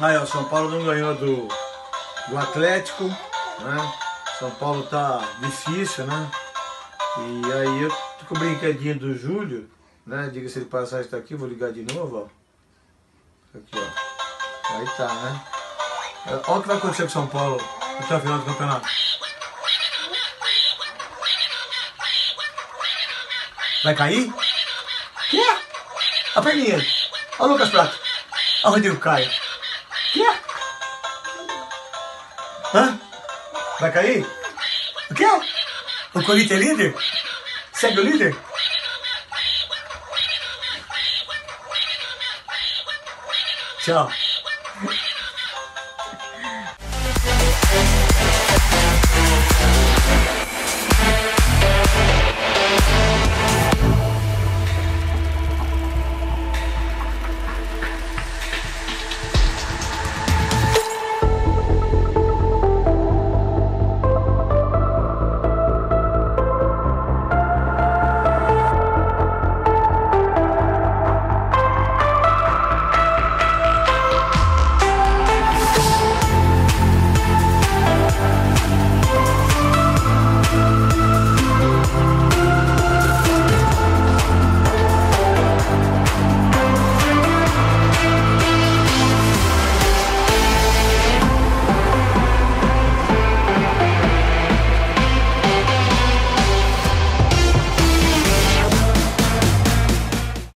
Aí, ó, São Paulo não ganhou do, do Atlético, né? São Paulo tá difícil, né? E aí eu tô com o brinquedinho do Júlio, né? Diga-se de passagem, tá aqui, vou ligar de novo, ó. Aqui, ó. Aí tá, né? Olha o que vai acontecer com São Paulo até o final do campeonato. Vai cair? Que? A perninha. Olha o Lucas Prato. Olha o Rodrigo Caio. Que? Hã? Vai cair? O quê? O Corinthians é líder? Segue o líder? Tchau.